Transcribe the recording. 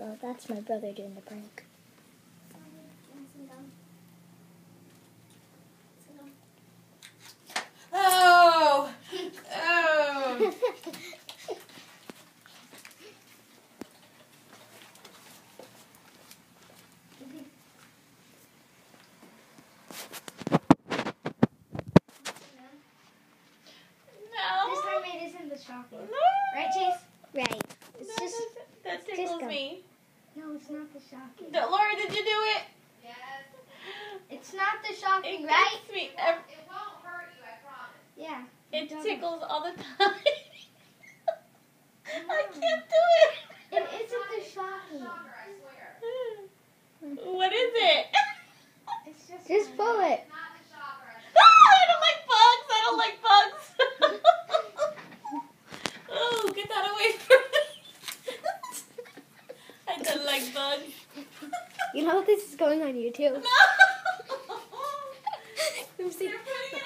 Well, that's my brother doing the prank. Oh! Oh! No! This time it isn't the shocking. No! Right, Chase? right. It's It's just that just tickles go. me. No, it's not the shocking. D- Laura, did you do it? Yes. It's not the shocking, right? It shocking, right? gets me. ev- Yeah. It doesn't. tickles all the time. I can't do it. It isn't the shocking. What is it? It's just. just pull it. I don't like bugs. I don't like bugs. oh, get that away from me. I don't like bugs. You know this is going on YouTube. No. Let me see. You're putting